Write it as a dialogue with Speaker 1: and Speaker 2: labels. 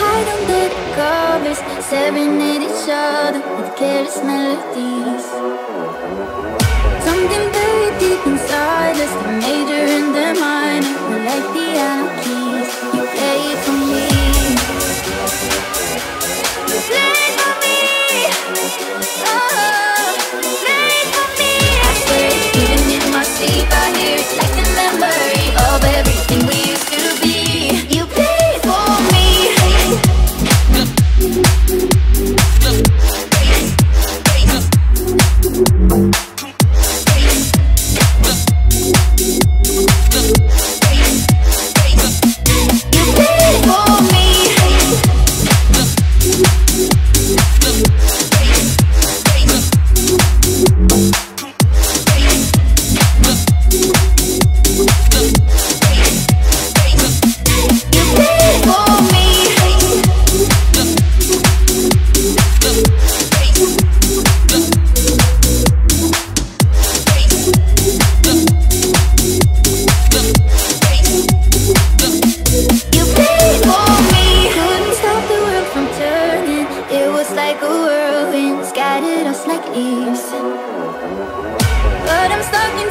Speaker 1: hide under the covers, staring at each other with careless melodies. Something very deep inside us, the major and the minor, we're like play Look. But I'm stuck in